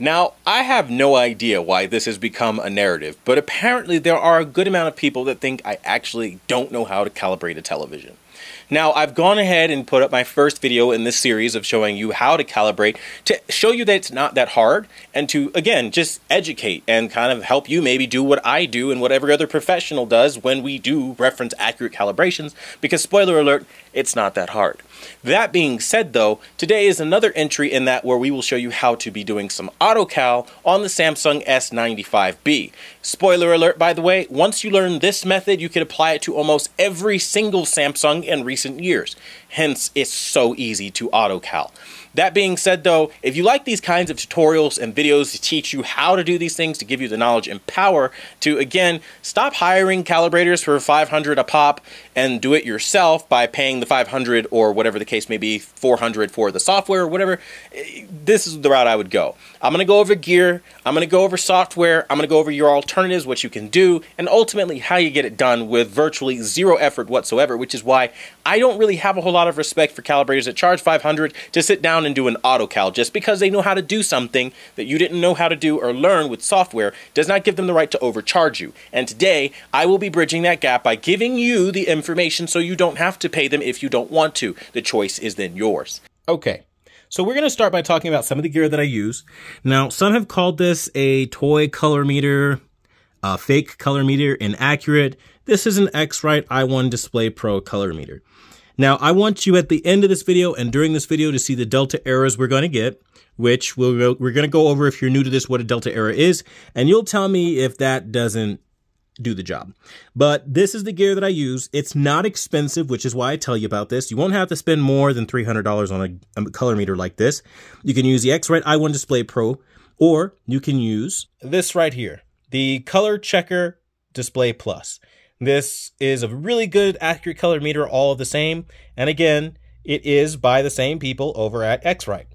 Now, I have no idea why this has become a narrative, but apparently there are a good amount of people that think I actually don't know how to calibrate a television. Now, I've gone ahead and put up my first video in this series of showing you how to calibrate to show you that it's not that hard and to, again, just educate and kind of help you maybe do what I do and what every other professional does when we do reference accurate calibrations because, spoiler alert, it's not that hard. That being said though, today is another entry in that where we will show you how to be doing some AutoCal on the Samsung S95B. Spoiler alert by the way, once you learn this method, you can apply it to almost every single Samsung in recent years. Hence, it's so easy to AutoCal. That being said though, if you like these kinds of tutorials and videos to teach you how to do these things, to give you the knowledge and power to, again, stop hiring calibrators for 500 a pop and do it yourself by paying the 500 or whatever the case may be, 400 for the software or whatever, eh, this is the route I would go. I'm going to go over gear, I'm going to go over software, I'm going to go over your alternatives, what you can do, and ultimately how you get it done with virtually zero effort whatsoever, which is why I don't really have a whole lot of respect for calibrators that charge 500 to sit down and do an AutoCal just because they know how to do something that you didn't know how to do or learn with software does not give them the right to overcharge you. And today, I will be bridging that gap by giving you the information so you don't have to pay them if you don't want to. The choice is then yours. Okay. So we're going to start by talking about some of the gear that I use. Now, some have called this a toy color meter, a fake color meter, inaccurate. This is an X-Rite i1 Display Pro color meter. Now, I want you at the end of this video and during this video to see the delta errors we're going to get, which we'll, we're going to go over if you're new to this, what a delta error is, and you'll tell me if that doesn't do the job. But this is the gear that I use. It's not expensive, which is why I tell you about this. You won't have to spend more than $300 on a, a color meter like this. You can use the X-Rite i1 Display Pro, or you can use this right here, the Color Checker Display Plus. This is a really good accurate color meter, all of the same. And again, it is by the same people over at X-Rite.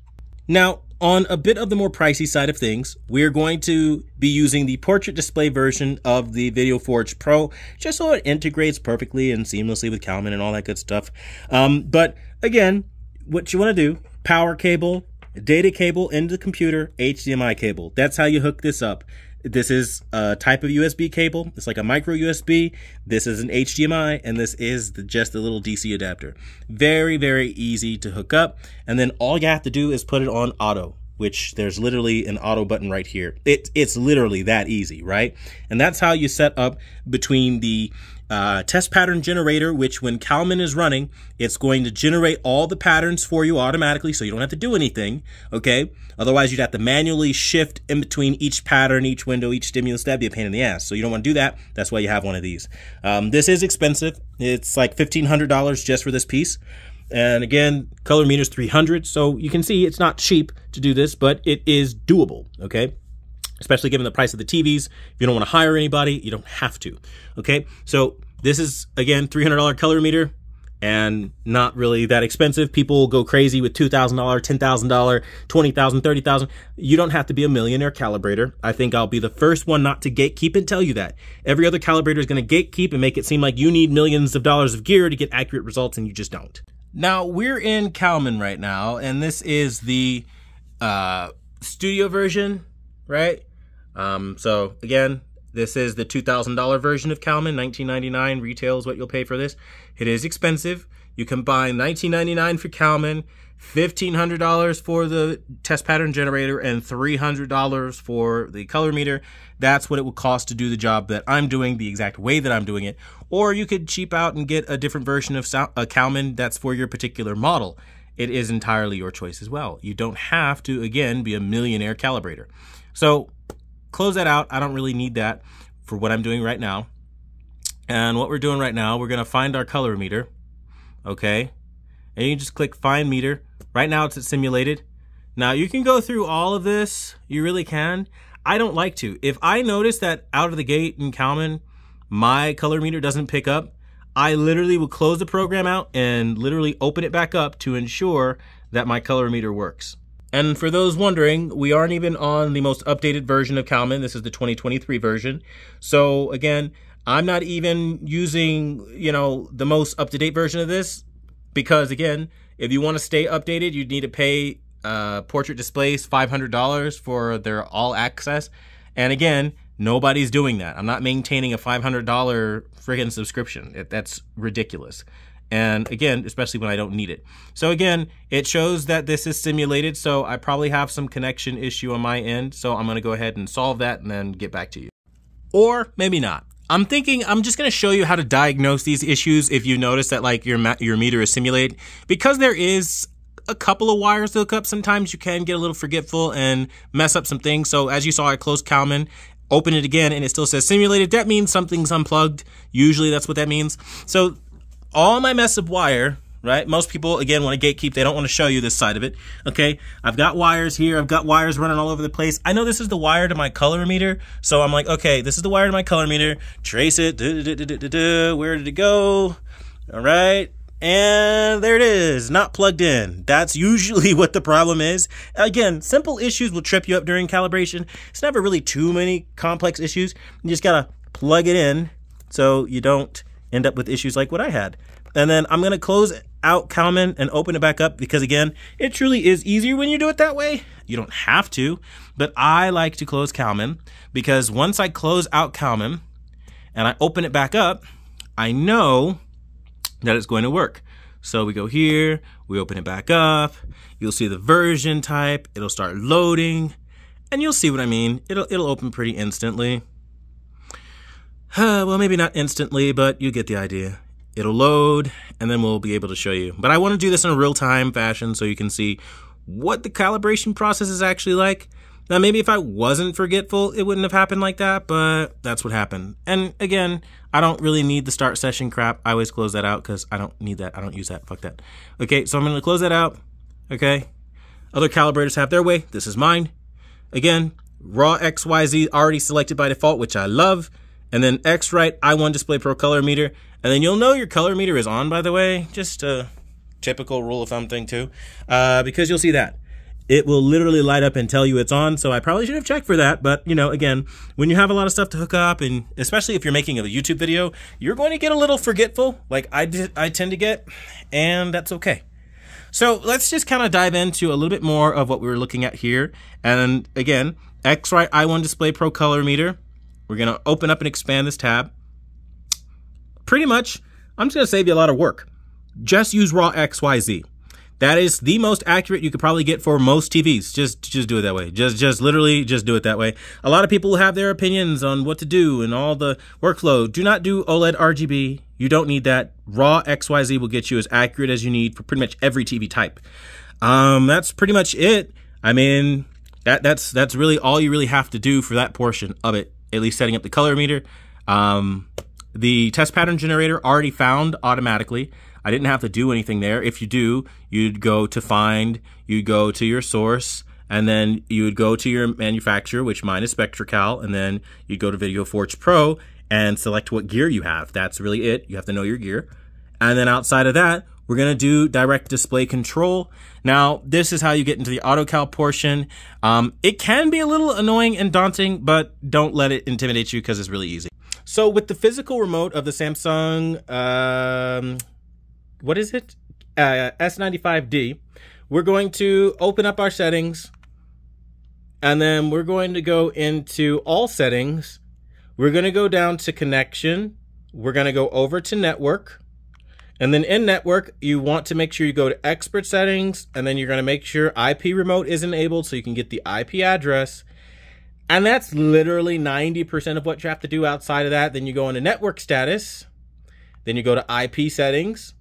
Now, on a bit of the more pricey side of things, we're going to be using the portrait display version of the VideoForge Pro, just so it integrates perfectly and seamlessly with Calman and all that good stuff. Um, but again, what you want to do, power cable, data cable into the computer, HDMI cable. That's how you hook this up. This is a type of USB cable. It's like a micro USB. This is an HDMI, and this is the, just a little DC adapter. Very, very easy to hook up. And then all you have to do is put it on auto which there's literally an auto button right here. It, it's literally that easy, right? And that's how you set up between the uh, test pattern generator, which when Calman is running, it's going to generate all the patterns for you automatically, so you don't have to do anything, okay? Otherwise, you'd have to manually shift in between each pattern, each window, each stimulus. That'd be a pain in the ass. So you don't want to do that. That's why you have one of these. Um, this is expensive. It's like $1,500 just for this piece. And again, color meter is 300. So you can see it's not cheap to do this, but it is doable, okay? Especially given the price of the TVs. If you don't want to hire anybody, you don't have to, okay? So this is, again, $300 color meter and not really that expensive. People go crazy with $2,000, $10,000, $20,000, $30,000. You don't have to be a millionaire calibrator. I think I'll be the first one not to gatekeep and tell you that. Every other calibrator is going to gatekeep and make it seem like you need millions of dollars of gear to get accurate results and you just don't. Now we're in Calman right now, and this is the uh, studio version, right? Um, so again, this is the $2,000 version of Calman. 19.99 retail is what you'll pay for this. It is expensive. You combine 19.99 for Calman, $1,500 for the test pattern generator, and $300 for the color meter. That's what it would cost to do the job that I'm doing the exact way that I'm doing it. Or you could cheap out and get a different version of a Calman that's for your particular model. It is entirely your choice as well. You don't have to, again, be a millionaire calibrator. So close that out. I don't really need that for what I'm doing right now. And what we're doing right now, we're going to find our color meter. Okay. And you just click find meter. Right now it's at simulated. Now you can go through all of this. You really can. I don't like to. If I notice that out of the gate in Calman, my color meter doesn't pick up, I literally will close the program out and literally open it back up to ensure that my color meter works. And for those wondering, we aren't even on the most updated version of Calman. This is the 2023 version. So again, I'm not even using, you know, the most up-to-date version of this because again, if you want to stay updated, you need to pay uh, portrait displays $500 for their all access. And again, nobody's doing that. I'm not maintaining a $500 friggin' subscription. It, that's ridiculous. And again, especially when I don't need it. So again, it shows that this is simulated. So I probably have some connection issue on my end. So I'm to go ahead and solve that and then get back to you. Or maybe not. I'm thinking I'm just going to show you how to diagnose these issues if you notice that like your your meter is simulated because there is a couple of wires to hook up. Sometimes you can get a little forgetful and mess up some things. So as you saw, I closed Calman, open it again, and it still says simulated. That means something's unplugged. Usually that's what that means. So all my mess of wire right? Most people, again, want to gatekeep. They don't want to show you this side of it. Okay, I've got wires here. I've got wires running all over the place. I know this is the wire to my colorimeter. So I'm like, okay, this is the wire to my colorimeter. Trace it. Where did it go? All right. And there it is, not plugged in. That's usually what the problem is. Again, simple issues will trip you up during calibration. It's never really too many complex issues. You just gotta plug it in so you don't end up with issues like what I had. And then I'm gonna close out Calman and open it back up because again, it truly is easier when you do it that way. You don't have to, but I like to close Calman because once I close out Calman and I open it back up, I know that it's going to work. So we go here, we open it back up, you'll see the version type, it'll start loading, and you'll see what I mean. It'll, it'll open pretty instantly. Well, maybe not instantly, but you get the idea it'll load and then we'll be able to show you. But I want to do this in a real time fashion so you can see what the calibration process is actually like. Now, maybe if I wasn't forgetful, it wouldn't have happened like that, but that's what happened. And again, I don't really need the start session crap. I always close that out because I don't need that. I don't use that. Fuck that. Okay, so I'm going to close that out. Okay. Other calibrators have their way. This is mine. Again, raw XYZ already selected by default, which I love. And then X-Rite I1 Display Pro Color Meter. And then you'll know your color meter is on, by the way. Just a typical rule of thumb thing, too. Uh, because you'll see that. It will literally light up and tell you it's on, so I probably should have checked for that. But, you know, again, when you have a lot of stuff to hook up, and especially if you're making a YouTube video, you're going to get a little forgetful, like I, did, I tend to get, and that's okay. So let's just kind of dive into a little bit more of what we were looking at here. And again, X-Rite I1 Display Pro Color Meter. We're going to open up and expand this tab pretty much, I'm just going to save you a lot of work. Just use raw XYZ. That is the most accurate you could probably get for most TVs. Just just do it that way. Just just literally just do it that way. A lot of people have their opinions on what to do and all the workflow. Do not do OLED RGB. You don't need that. Raw XYZ will get you as accurate as you need for pretty much every TV type. Um, that's pretty much it. I mean, that that's that's really all you really have to do for that portion of it. At least setting up the color meter. Um, the test pattern generator already found automatically. I didn't have to do anything there. If you do, you'd go to find, you'd go to your source, and then you would go to your manufacturer, which mine is Spectracal, and then you'd go to VideoForge Pro and select what gear you have. That's really it. You have to know your gear. And then outside of that, we're going to do direct display control. Now, this is how you get into the AutoCal portion. Um, it can be a little annoying and daunting, but don't let it intimidate you because it's really easy. So with the physical remote of the Samsung, um, what is it? Uh, S95D, we're going to open up our settings and then we're going to go into all settings. We're going to go down to connection. We're going to go over to network. And then in network, you want to make sure you go to expert settings and then you're going to make sure IP remote is enabled so you can get the IP address. And that's literally 90% of what you have to do outside of that. Then you go into network status. Then you go to IP settings.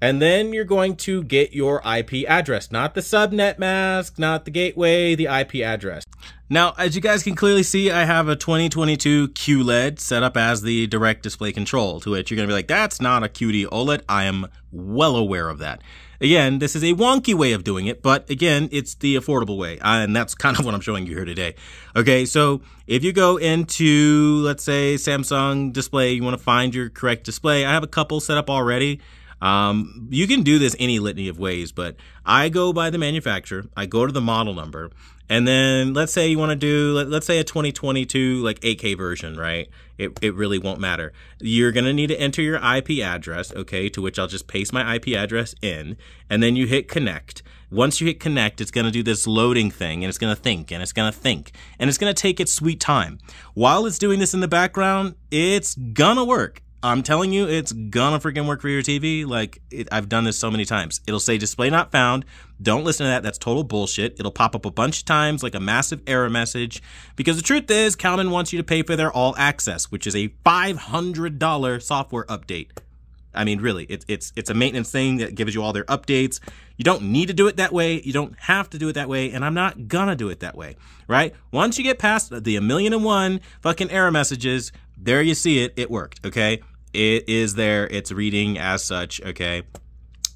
And then you're going to get your IP address, not the subnet mask, not the gateway, the IP address. Now, as you guys can clearly see, I have a 2022 QLED set up as the direct display control, to which you're going to be like, that's not a QD OLED. I am well aware of that. Again, this is a wonky way of doing it, but again, it's the affordable way. Uh, and that's kind of what I'm showing you here today. Okay, so if you go into, let's say, Samsung display, you want to find your correct display. I have a couple set up already. Um, you can do this any litany of ways, but I go by the manufacturer. I go to the model number. And then let's say you want to do, let, us say a 2022 like 8K version, right? It, it really won't matter. You're going to need to enter your IP address, okay, to which I'll just paste my IP address in. And then you hit connect. once you hit connect, it's going to do this loading thing and it's going to think and it's going to think and it's going to take its sweet time. While it's doing this in the background, it's gonna work. I'm telling you, it's gonna freaking work for your TV. Like, it, I've done this so many times. It'll say display not found. Don't listen to that. That's total bullshit. It'll pop up a bunch of times like a massive error message. Because the truth is, Calman wants you to pay for their all access, which is a $500 software update. I mean, really, it, it's it's a maintenance thing that gives you all their updates. You don't need to do it that way. You don't have to do it that way, and I'm not gonna do it that way, right? Once you get past the a million and one fucking error messages, there you see it. It worked. Okay, it is there. It's reading as such. Okay,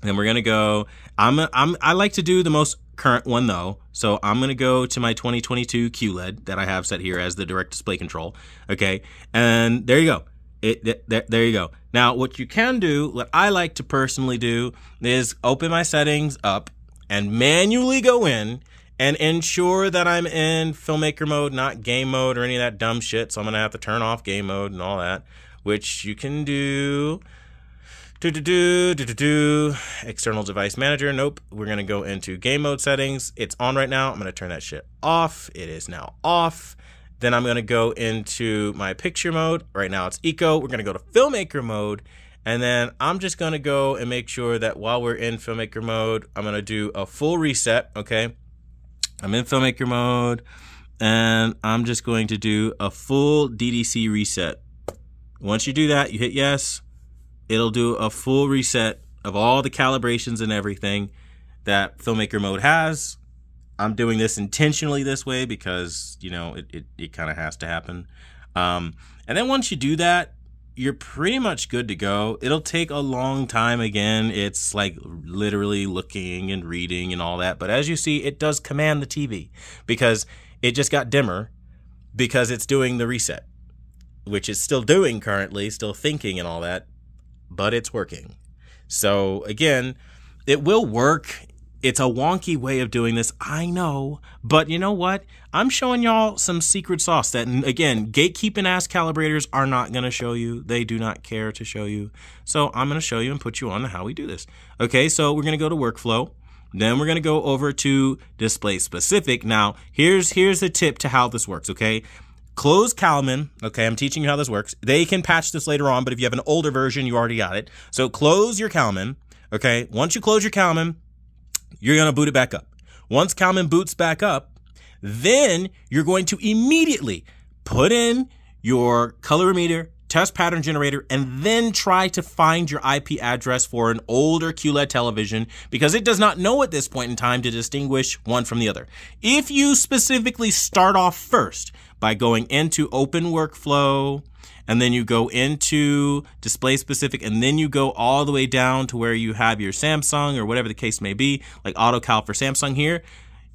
then we're gonna go. I'm I'm I like to do the most current one though, so I'm gonna go to my 2022 QLED that I have set here as the direct display control. Okay, and there you go. It, it there, there you go. Now, what you can do, what I like to personally do, is open my settings up and manually go in and ensure that I'm in filmmaker mode, not game mode or any of that dumb shit. So I'm gonna have to turn off game mode and all that, which you can do. Do do do do do do. External device manager. Nope. We're gonna go into game mode settings. It's on right now. I'm gonna turn that shit off. It is now off. Then I'm gonna go into my picture mode. Right now it's eco. We're gonna go to filmmaker mode. And then I'm just gonna go and make sure that while we're in filmmaker mode, I'm gonna do a full reset. Okay. I'm in filmmaker mode and I'm just going to do a full DDC reset. Once you do that, you hit yes, it'll do a full reset of all the calibrations and everything that filmmaker mode has. I'm doing this intentionally this way because, you know, it, it, it kind of has to happen. Um, and then once you do that, you're pretty much good to go. It'll take a long time again. It's like literally looking and reading and all that. But as you see, it does command the TV because it just got dimmer because it's doing the reset, which it's still doing currently, still thinking and all that, but it's working. So again, it will work it's a wonky way of doing this, I know, but you know what? I'm showing y'all some secret sauce that, again, gatekeeping ass calibrators are not going to show you. They do not care to show you. So I'm going to show you and put you on how we do this. Okay, so we're going to go to workflow. Then we're going to go over to display specific. Now, here's here's the tip to how this works, okay? Close Calman. Okay, I'm teaching you how this works. They can patch this later on, but if you have an older version, you already got it. So close your Calman. Okay, once you close your Calman, you're going to boot it back up. Once Calman boots back up, then you're going to immediately put in your colorimeter, test pattern generator, and then try to find your IP address for an older QLED television because it does not know at this point in time to distinguish one from the other. If you specifically start off first by going into open workflow, and then you go into display specific and then you go all the way down to where you have your Samsung or whatever the case may be, like AutoCal for Samsung here,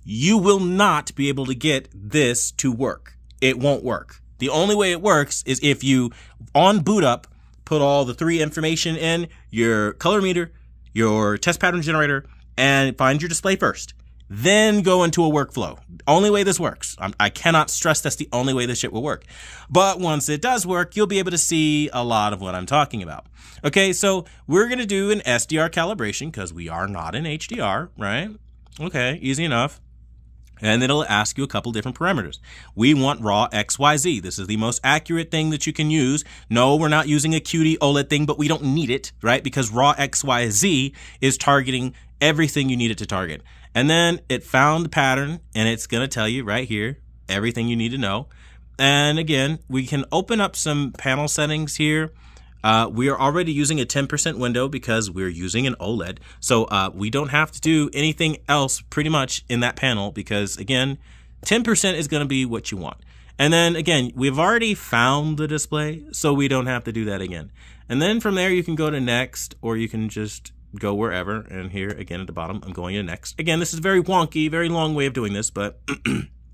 you will not be able to get this to work. It won't work. The only way it works is if you on boot up put all the three information in your color meter, your test pattern generator, and find your display first then go into a workflow. Only way this works. I'm, I cannot stress that's the only way this shit will work. But once it does work, you'll be able to see a lot of what I'm talking about. Okay, so we're going to do an SDR calibration because we are not in HDR, right? Okay, easy enough. And it'll ask you a couple different parameters. We want raw XYZ. This is the most accurate thing that you can use. No, we're not using a QD OLED thing, but we don't need it, right? Because raw XYZ is targeting everything you need it to target. And then it found the pattern and it's going to tell you right here everything you need to know. And again, we can open up some panel settings here. Uh, we are already using a 10% window because we're using an OLED. So uh, we don't have to do anything else pretty much in that panel because again, 10% is going to be what you want. And then again, we've already found the display, so we don't have to do that again. And then from there, you can go to next, or you can just go wherever. And here again at the bottom, I'm going to next. Again, this is very wonky, very long way of doing this, but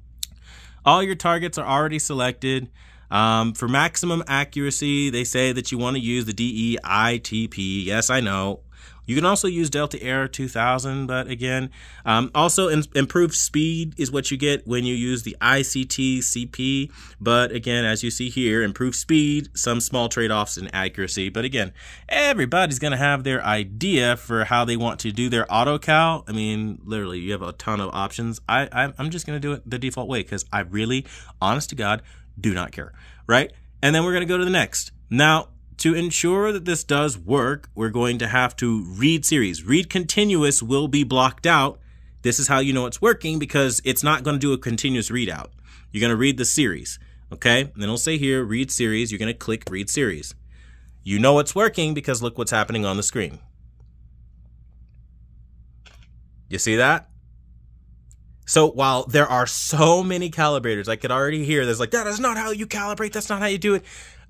all your targets are already selected. Um, for maximum accuracy, they say that you want to use the DEITP. Yes, I know. You can also use Delta Air 2000, but again, um, also in, improved speed is what you get when you use the ICtCp. But again, as you see here, improved speed, some small trade-offs in accuracy. But again, everybody's going to have their idea for how they want to do their AutoCal. I mean, literally, you have a ton of options. I, I I'm just going to do it the default way because I really, honest to God, do not care, right? And then we're going to go to the next. Now, to ensure that this does work, we're going to have to read series. Read continuous will be blocked out. This is how you know it's working because it's not going to do a continuous readout. You're going to read the series, okay? And then it'll say here, read series. You're going to click read series. You know it's working because look what's happening on the screen. You see that? So while there are so many calibrators, I could already hear there's like, that is not how you calibrate. That's not how you do it.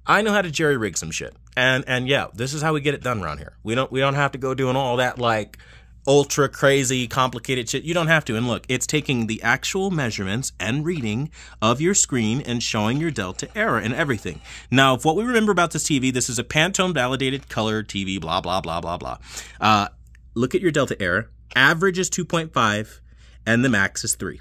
I know how to jerry rig some shit. And and yeah, this is how we get it done around here. We don't we don't have to go doing all that like ultra crazy complicated shit. You don't have to. And look, it's taking the actual measurements and reading of your screen and showing your delta error and everything. Now, if what we remember about this TV, this is a Pantone validated color TV, blah, blah, blah, blah, blah. Uh, look at your delta error. Average is 2.5 and the max is 3.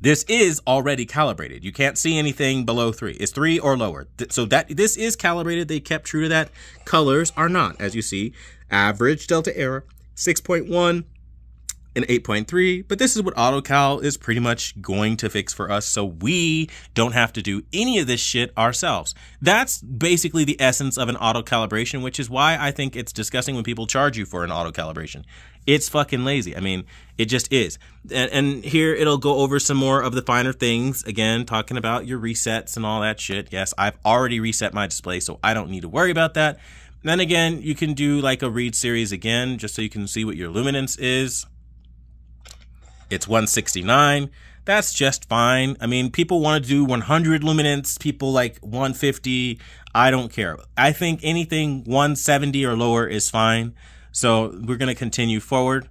This is already calibrated. You can't see anything below three. It's three or lower. So that this is calibrated. They kept true to that. Colors are not, as you see. Average delta error, 6.1 and 8.3, but this is what AutoCal is pretty much going to fix for us so we don't have to do any of this shit ourselves. That's basically the essence of an auto calibration, which is why I think it's disgusting when people charge you for an auto calibration. It's fucking lazy. I mean, it just is. And, and here it'll go over some more of the finer things. Again, talking about your resets and all that shit. Yes, I've already reset my display, so I don't need to worry about that. Then again, you can do like a read series again, just so you can see what your luminance is. It's 169. That's just fine. I mean, people want to do 100 luminance, people like 150. I don't care. I think anything 170 or lower is fine. So we're going to continue forward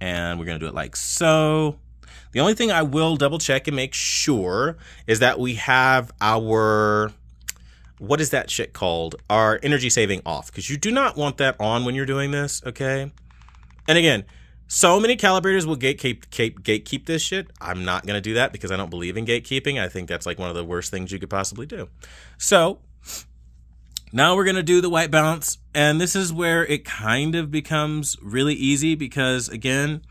and we're going to do it like so. The only thing I will double check and make sure is that we have our what is that shit called? Our energy saving off because you do not want that on when you're doing this, okay? And again, so many calibrators will gatekeep, gatekeep this shit. I'm not going to do that because I don't believe in gatekeeping. I think that's like one of the worst things you could possibly do. So now we're going to do the white balance. And this is where it kind of becomes really easy because, again,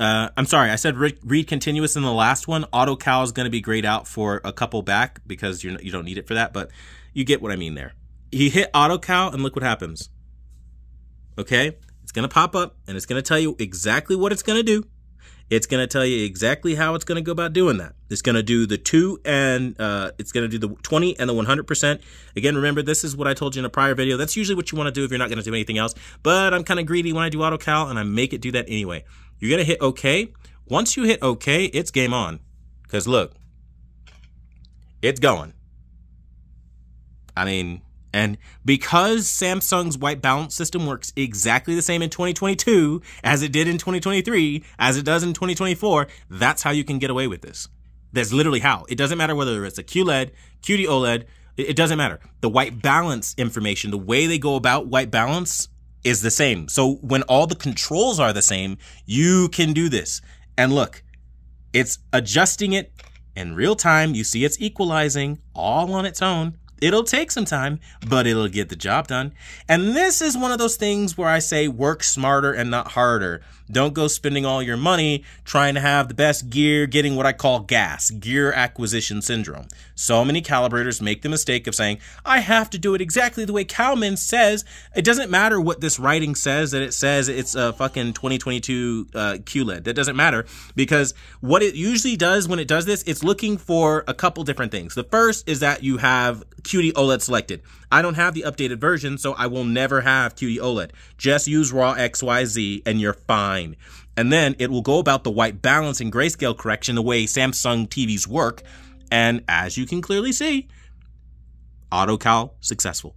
uh, I'm sorry, I said re read continuous in the last one. AutoCal is going to be grayed out for a couple back because you're, you don't need it for that, but you get what I mean there. He hit AutoCal and look what happens. Okay? It's going to pop up and it's going to tell you exactly what it's going to do. It's going to tell you exactly how it's going to go about doing that. It's going to do the two and uh, it's going to do the 20 and the 100%. Again, remember, this is what I told you in a prior video. That's usually what you want to do if you're not going to do anything else. But I'm kind of greedy when I do AutoCal and I make it do that anyway. You're going to hit OK. Once you hit OK, it's game on. Because look, it's going. I mean, and because Samsung's white balance system works exactly the same in 2022 as it did in 2023, as it does in 2024, that's how you can get away with this. That's literally how. It doesn't matter whether it's a QLED, QD OLED, it doesn't matter. The white balance information, the way they go about white balance is the same. So when all the controls are the same, you can do this. And look, it's adjusting it in real time. You see it's equalizing all on its own. It'll take some time, but it'll get the job done. And this is one of those things where I say work smarter and not harder. Don't go spending all your money trying to have the best gear, getting what I call gas, gear acquisition syndrome. So many calibrators make the mistake of saying, I have to do it exactly the way Calman says. It doesn't matter what this writing says, that it says it's a fucking 2022 uh, QLED. That doesn't matter because what it usually does when it does this, it's looking for a couple different things. The first is that you have QD OLED selected. I don't have the updated version, so I will never have QD OLED. Just use RAW XYZ and you're fine. And then it will go about the white balance and grayscale correction the way Samsung TVs work. And as you can clearly see, AutoCal successful.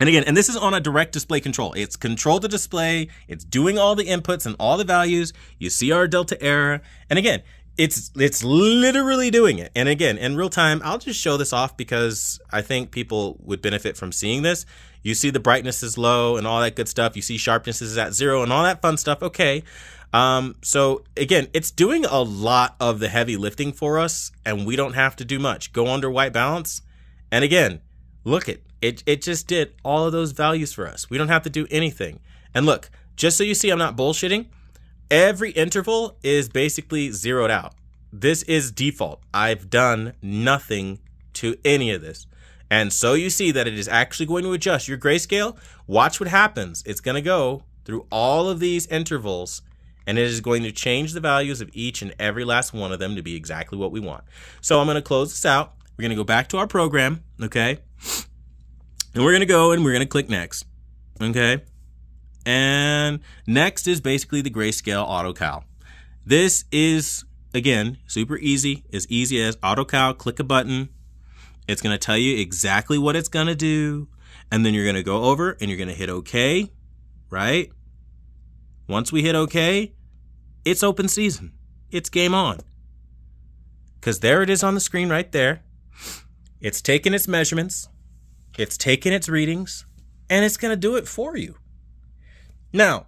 And again, and this is on a direct display control. It's control the display. It's doing all the inputs and all the values. You see our delta error. And again, it's it's literally doing it. And again, in real time, I'll just show this off because I think people would benefit from seeing this. You see the brightness is low and all that good stuff. You see sharpness is at zero and all that fun stuff. Okay. Um, so again, it's doing a lot of the heavy lifting for us and we don't have to do much. Go under white balance. And again, look it, it, it just did all of those values for us. We don't have to do anything. And look, just so you see, I'm not bullshitting. Every interval is basically zeroed out. This is default. I've done nothing to any of this. And so you see that it is actually going to adjust your grayscale. Watch what happens. It's going to go through all of these intervals and it is going to change the values of each and every last one of them to be exactly what we want. So I'm going to close this out. We're going to go back to our program, okay? And we're going to go and we're going to click next, okay? And next is basically the grayscale AutoCal. This is, again, super easy, as easy as AutoCal, click a button. It's going to tell you exactly what it's going to do. And then you're going to go over and you're going to hit OK, right? Once we hit OK, it's open season. It's game on. Because there it is on the screen right there. It's taking its measurements, it's taking its readings, and it's going to do it for you. Now,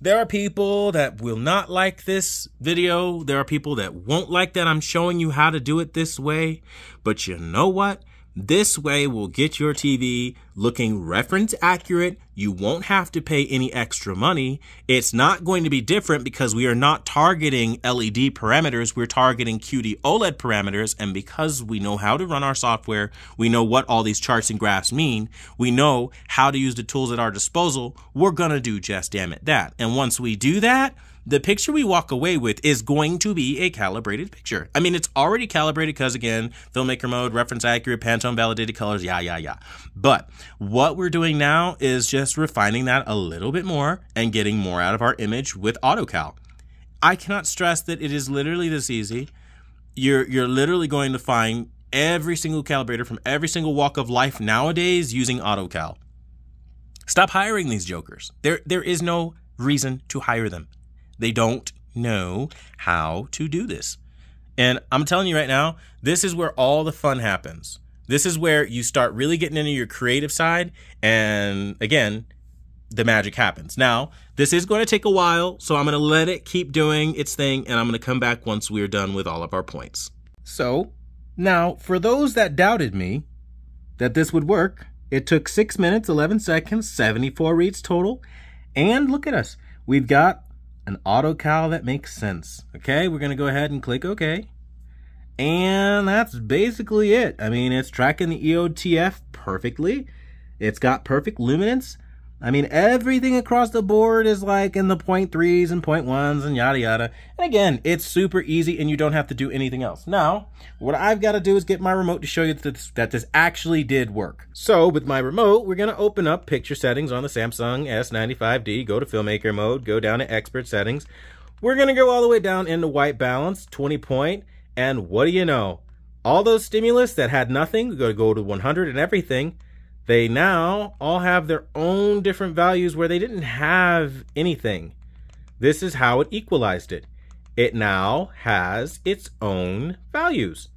there are people that will not like this video. There are people that won't like that I'm showing you how to do it this way. But you know what? This way will get your TV looking reference accurate. You won't have to pay any extra money. It's not going to be different because we are not targeting LED parameters. We're targeting QD OLED parameters. And because we know how to run our software, we know what all these charts and graphs mean. We know how to use the tools at our disposal. We're going to do just damn it that. And once we do that, the picture we walk away with is going to be a calibrated picture. I mean, it's already calibrated because, again, filmmaker mode, reference accurate, Pantone validated colors, yeah, yeah, yeah. But what we're doing now is just refining that a little bit more and getting more out of our image with AutoCal. I cannot stress that it is literally this easy. You're, you're literally going to find every single calibrator from every single walk of life nowadays using AutoCal. Stop hiring these jokers. There, there is no reason to hire them. They don't know how to do this. And I'm telling you right now, this is where all the fun happens. This is where you start really getting into your creative side. And again, the magic happens. Now, this is going to take a while, so I'm going to let it keep doing its thing, and I'm going to come back once we're done with all of our points. So, now, for those that doubted me that this would work, it took 6 minutes, 11 seconds, 74 reads total, and look at us. We've got an auto AutoCal that makes sense. Okay, we're to go ahead and click OK. And that's basically it. I mean, it's tracking the EOTF perfectly. It's got perfect luminance. I mean, everything across the board is like in the point threes and point ones and yada yada. And again, it's super easy and you don't have to do anything else. Now, what I've got to do is get my remote to show you that this, that this actually did work. So with my remote, we're going to open up picture settings on the Samsung S95D, go to filmmaker mode, go down to expert settings. We're going to go all the way down into white balance, 20 point, and what do you know? All those stimulus that had nothing, we're going to go to 100 and everything they now all have their own different values where they didn't have anything. This is how it equalized it. It now has its own values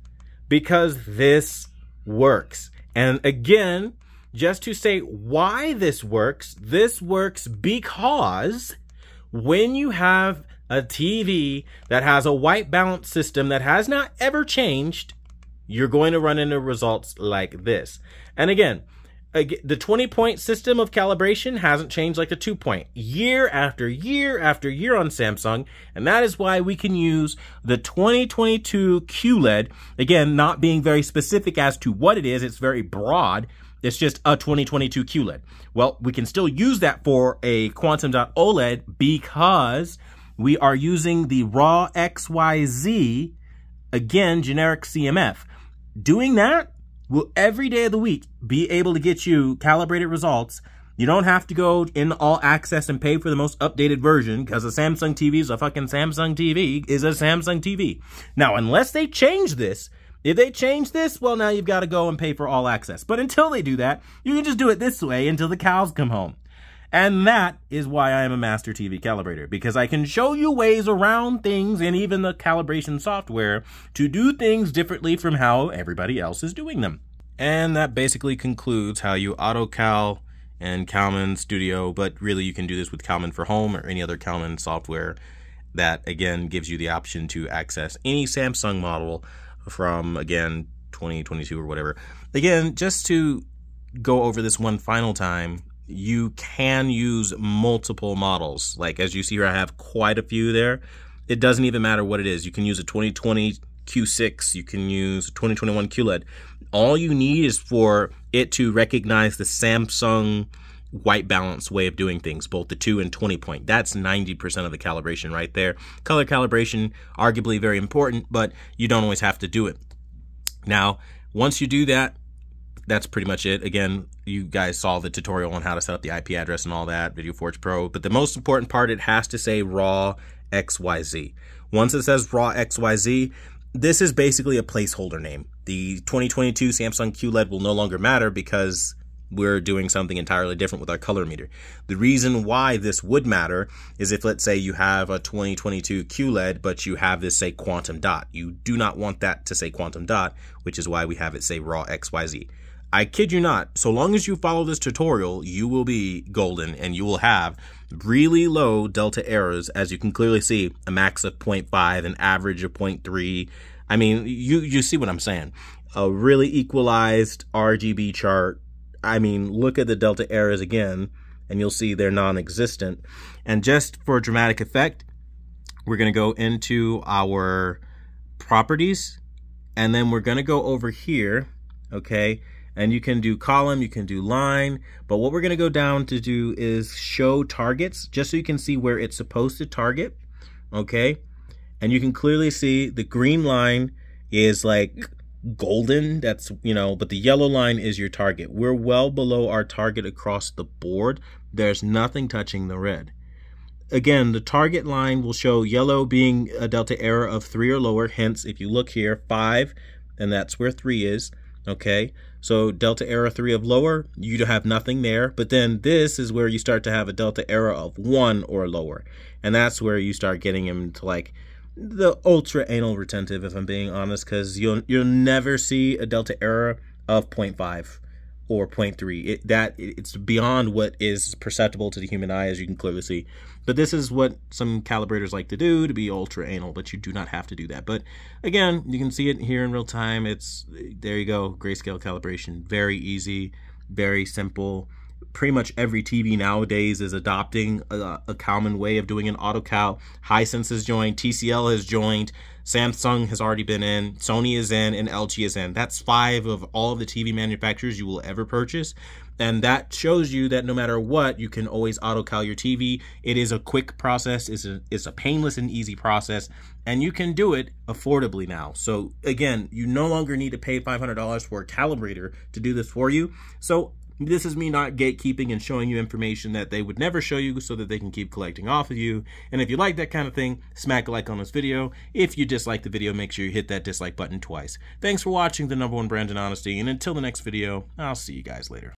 because this works. And again, just to say why this works, this works because when you have a TV that has a white balance system that has not ever changed, you're going to run into results like this. And again, the 20 point system of calibration hasn't changed like the 2 point year after year after year on Samsung and that is why we can use the 2022 QLED again not being very specific as to what it is it's very broad it's just a 2022 QLED well we can still use that for a quantum dot OLED because we are using the raw XYZ again generic CMF doing that will every day of the week be able to get you calibrated results. You don't have to go in all access and pay for the most updated version because a Samsung TV is a fucking Samsung TV is a Samsung TV. Now, unless they change this, if they change this, well, now you've got to go and pay for all access. But until they do that, you can just do it this way until the cows come home. And that is why I am a master TV calibrator, because I can show you ways around things and even the calibration software to do things differently from how everybody else is doing them. And that basically concludes how you AutoCal and Calman Studio, but really you can do this with Calman for Home or any other Calman software that again gives you the option to access any Samsung model from again 2022 or whatever. Again, just to go over this one final time, you can use multiple models. Like as you see here, I have quite a few there. It doesn't even matter what it is. You can use a 2020 Q6, you can use a 2021 QLED. All you need is for it to recognize the Samsung white balance way of doing things, both the 2 and 20 point. That's 90% of the calibration right there. Color calibration, arguably very important, but you don't always have to do it. Now, once you do that, that's pretty much it. Again, you guys saw the tutorial on how to set up the IP address and all that, VideoForge Pro. But the most important part, it has to say RAW XYZ. Once it says RAW XYZ, this is basically a placeholder name. The 2022 Samsung QLED will no longer matter because we're doing something entirely different with our color meter. The reason why this would matter is if let's say you have a 2022 QLED but you have this say quantum dot. You do not want that to say quantum dot, which is why we have it say raw XYZ. I kid you not, so long as you follow this tutorial, you will be golden and you will have really low delta errors, as you can clearly see, a max of 0.5, an average of 0.3. I mean, you, you see what I'm saying. A really equalized RGB chart. I mean, look at the delta errors again, and you'll see they're non-existent. And just for dramatic effect, we're going to go into our properties, and then we're going to go over here, okay, and you can do column, you can do line, but what we're gonna go down to do is show targets, just so you can see where it's supposed to target, okay? And you can clearly see the green line is like golden, that's, you know, but the yellow line is your target. We're well below our target across the board. There's nothing touching the red. Again, the target line will show yellow being a delta error of three or lower. Hence, if you look here, five, and that's where three is okay? So delta error 3 of lower, you have nothing there. But then this is where you start to have a delta error of 1 or lower. And that's where you start getting into like the ultra anal retentive, if I'm being honest, because you'll, you'll never see a delta error of 0.5 or 0.3. It, that it's beyond what is perceptible to the human eye, as you can clearly see. But this is what some calibrators like to do to be ultra anal, but you do not have to do that. But again, you can see it here in real time. It's there you go, grayscale calibration, very easy, very simple. Pretty much every TV nowadays is adopting a, a common way of doing an auto cal. Hisense has joined, TCL has joined, Samsung has already been in, Sony is in, and LG is in. That's five of all of the TV manufacturers you will ever purchase. And that shows you that no matter what, you can always auto cal your TV. It is a quick process, it's a, it's a painless and easy process, and you can do it affordably now. So again, you no longer need to pay $500 for a calibrator to do this for you. So this is me not gatekeeping and showing you information that they would never show you so that they can keep collecting off of you. And if you like that kind of thing, smack a like on this video. If you dislike the video, make sure you hit that dislike button twice. Thanks for watching the number one brand in honesty, and until the next video, I'll see you guys later.